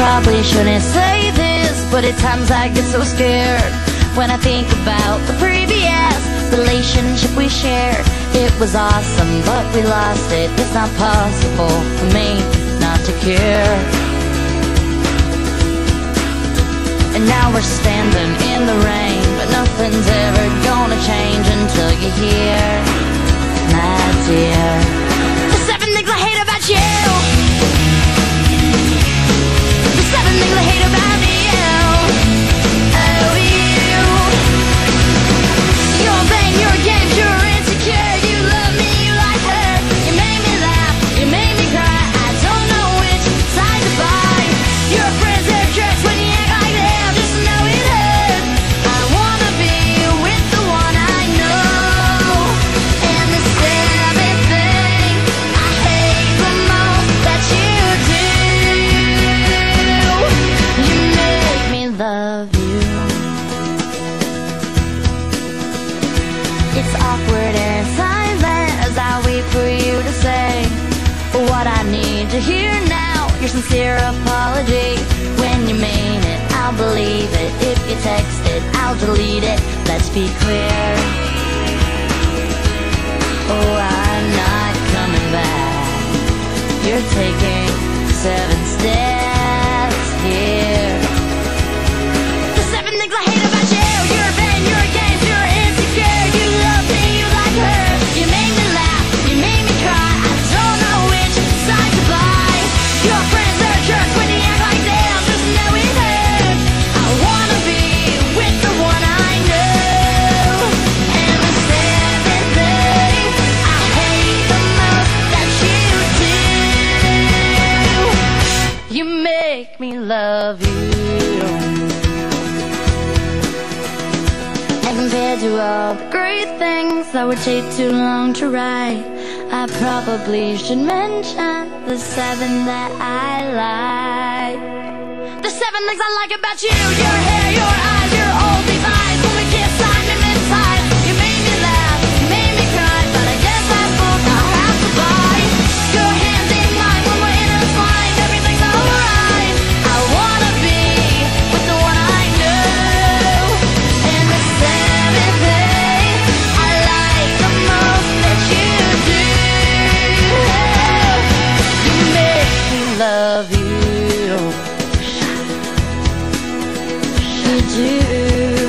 probably shouldn't say this, but at times I get so scared when I think about the previous relationship we shared. It was awesome, but we lost it. It's not possible for me not to care. And now we're standing It's awkward and silent as I wait for you to say what I need to hear now. Your sincere apology when you mean it. I'll believe it if you text it. I'll delete it. Let's be clear. Oh, I'm not coming back. You're taking seven steps here. Make me love you. And compared to all the great things that would take too long to write, I probably should mention the seven that I like. The seven things I like about you your hair, your eyes, your you. Did?